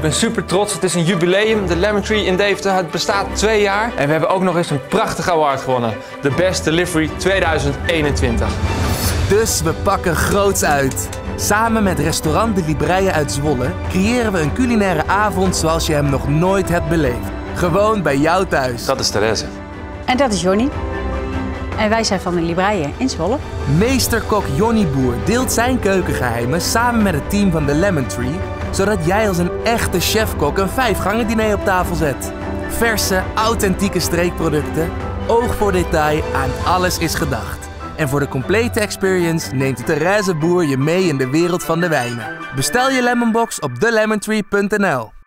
Ik ben super trots. Het is een jubileum. De Lemon Tree in Deventer. Het bestaat twee jaar. En we hebben ook nog eens een prachtige award gewonnen. De Best Delivery 2021. Dus we pakken groots uit. Samen met restaurant De Libreien uit Zwolle creëren we een culinaire avond zoals je hem nog nooit hebt beleefd. Gewoon bij jou thuis. Dat is Therese. En dat is Johnny. En wij zijn van de Libreien in Zwolle. Meesterkok Jonny Boer deelt zijn keukengeheimen samen met het team van The Lemon Tree, zodat jij als een echte chefkok een vijfgangen diner op tafel zet. Verse, authentieke streekproducten, oog voor detail, aan alles is gedacht. En voor de complete experience neemt Therese Boer je mee in de wereld van de wijnen. Bestel je Lemonbox op thelemontree.nl.